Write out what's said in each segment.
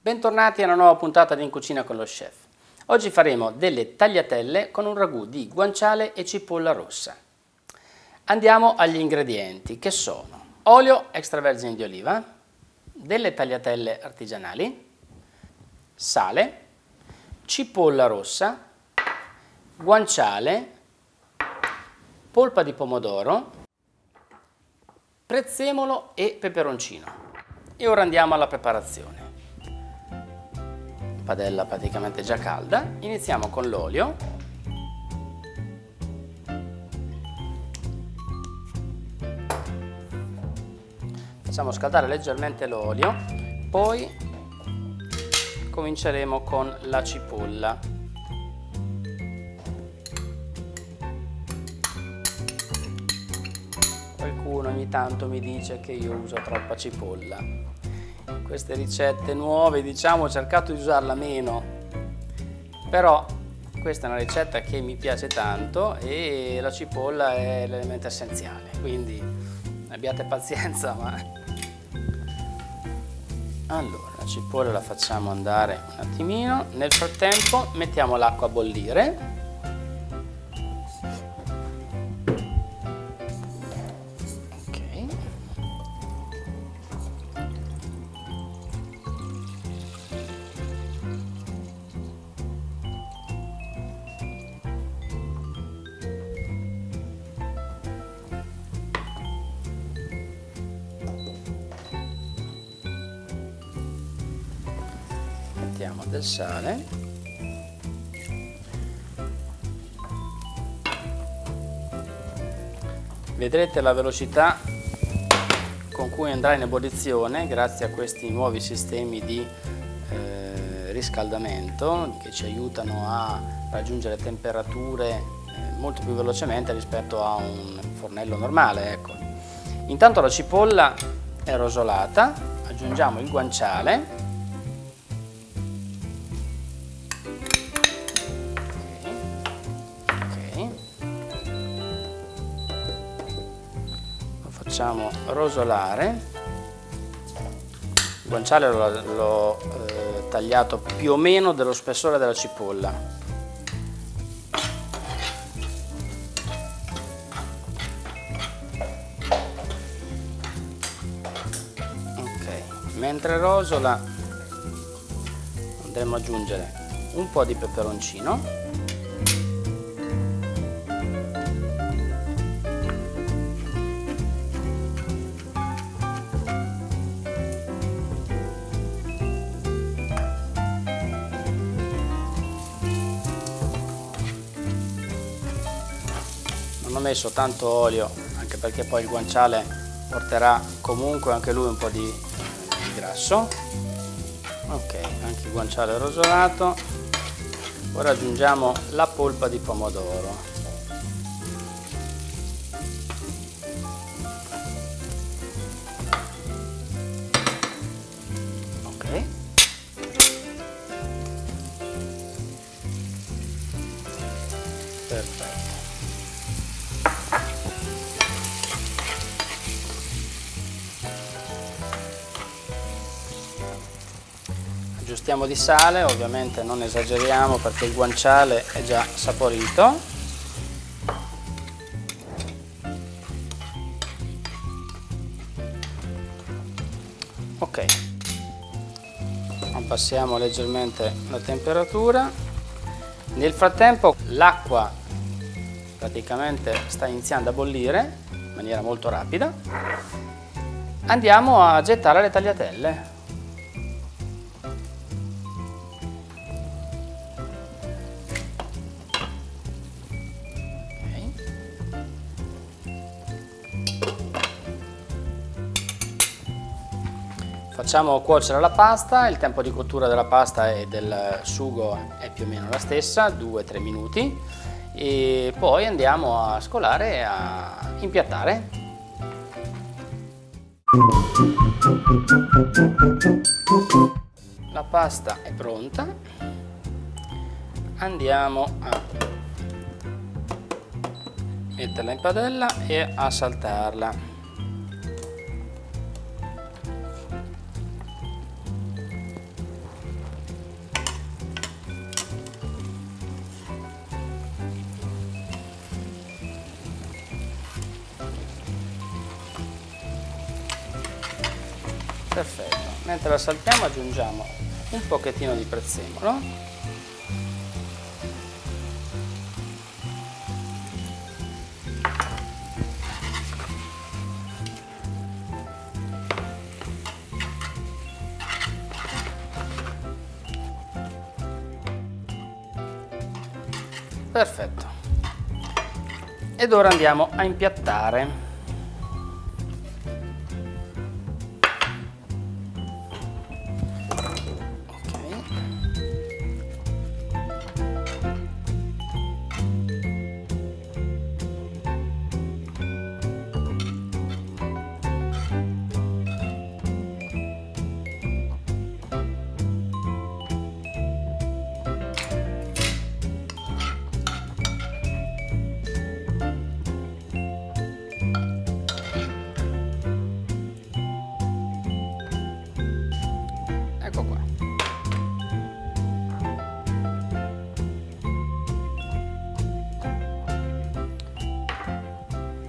Bentornati a una nuova puntata di In Cucina con lo Chef. Oggi faremo delle tagliatelle con un ragù di guanciale e cipolla rossa. Andiamo agli ingredienti che sono olio extravergine di oliva, delle tagliatelle artigianali, sale, cipolla rossa, guanciale, polpa di pomodoro, prezzemolo e peperoncino. E ora andiamo alla preparazione padella praticamente già calda, iniziamo con l'olio. Facciamo scaldare leggermente l'olio, poi cominceremo con la cipolla. Qualcuno ogni tanto mi dice che io uso troppa cipolla queste ricette nuove, diciamo, ho cercato di usarla meno, però questa è una ricetta che mi piace tanto e la cipolla è l'elemento essenziale, quindi abbiate pazienza. Ma... Allora, la cipolla la facciamo andare un attimino, nel frattempo mettiamo l'acqua a bollire mettiamo del sale vedrete la velocità con cui andrà in ebollizione grazie a questi nuovi sistemi di eh, riscaldamento che ci aiutano a raggiungere temperature eh, molto più velocemente rispetto a un fornello normale ecco. intanto la cipolla è rosolata aggiungiamo il guanciale facciamo rosolare. Il guanciale l'ho eh, tagliato più o meno dello spessore della cipolla. Ok mentre rosola andremo ad aggiungere un po' di peperoncino ho messo tanto olio anche perché poi il guanciale porterà comunque anche lui un po' di, di grasso. Ok anche il guanciale rosolato. Ora aggiungiamo la polpa di pomodoro. Perfetto aggiustiamo di sale, ovviamente non esageriamo perché il guanciale è già saporito. Ok, abbassiamo leggermente la temperatura. Nel frattempo l'acqua praticamente sta iniziando a bollire in maniera molto rapida. Andiamo a gettare le tagliatelle. Facciamo cuocere la pasta, il tempo di cottura della pasta e del sugo è più o meno la stessa, 2-3 minuti. E poi andiamo a scolare e a impiattare. la pasta è pronta. Andiamo a metterla in padella e a saltarla perfetto. Mentre la saltiamo aggiungiamo un pochettino di prezzemolo. Perfetto. Ed ora andiamo a impiattare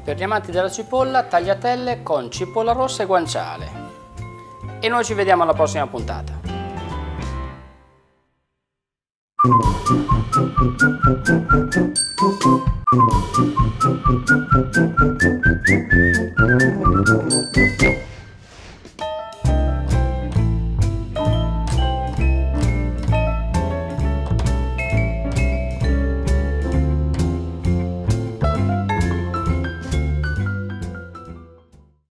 Per gli amanti della cipolla, tagliatelle con cipolla rossa e guanciale. E noi ci vediamo alla prossima puntata.